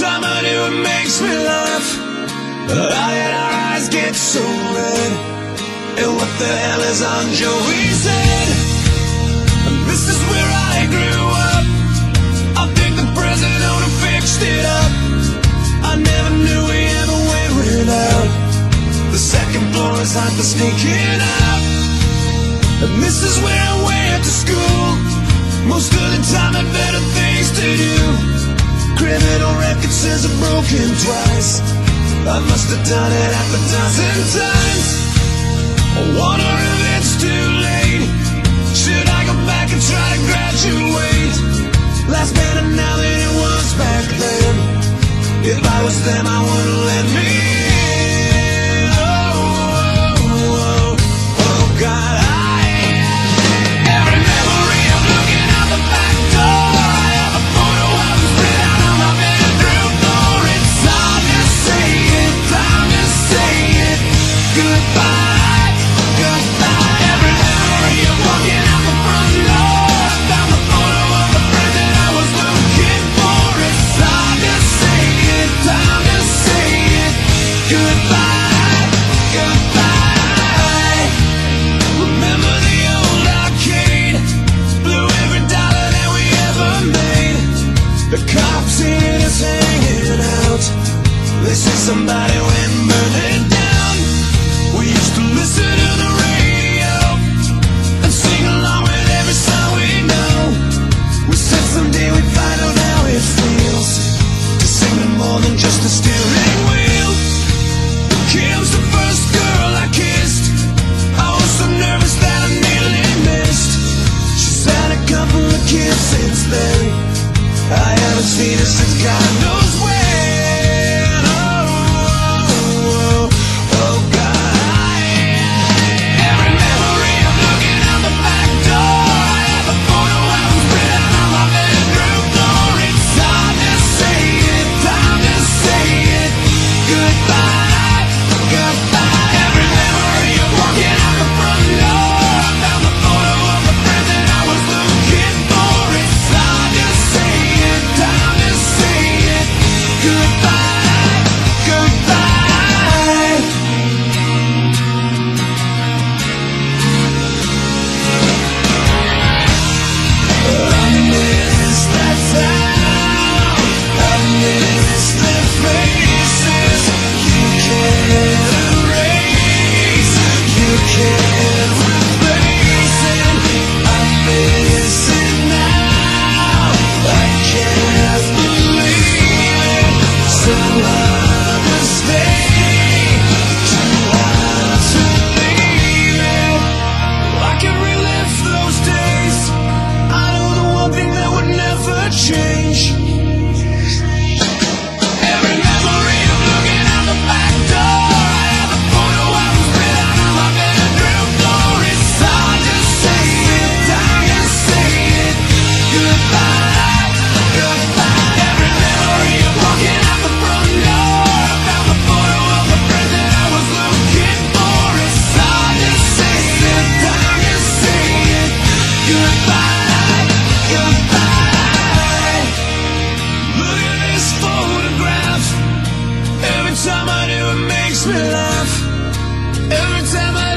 I do, it makes me laugh. How did our eyes get so red? And what the hell is on Joey's head? This is where I grew up. I think the president who fixed it up. I never knew we ever went without. The second floor is hot for sneaking out. And this is where I went to school. Most of the time I better do. Says I'm broken twice. I must have done it half a dozen times. I wonder if it's too late. The cops us hanging out. They say somebody went seen her since God knows. laugh. Every time I